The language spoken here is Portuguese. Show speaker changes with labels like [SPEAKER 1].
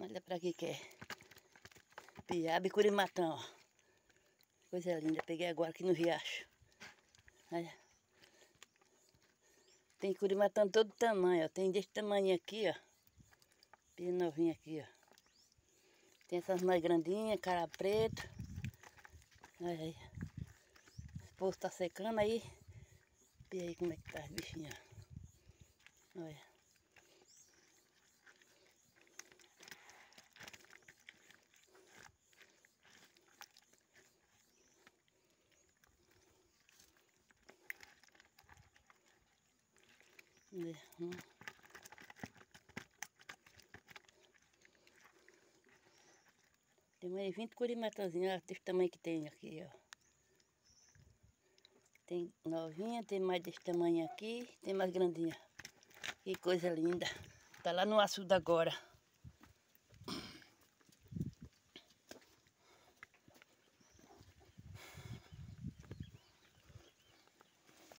[SPEAKER 1] Olha pra aqui que é. Piaba e curimatão, ó. Coisa linda. Peguei agora aqui no riacho. Olha. Tem curimatão todo tamanho, ó. Tem desse tamanho aqui, ó. Novinho aqui, ó. Tem essas mais grandinhas, cara preta. Olha aí. O poço tá secando aí. E aí como é que tá as bichinhas. Olha. É, Tem mais 20 curimatãozinhos, olha desse tamanho que tem aqui, ó. Tem novinha, tem mais desse tamanho aqui, tem mais grandinha. Que coisa linda. Tá lá no açude agora.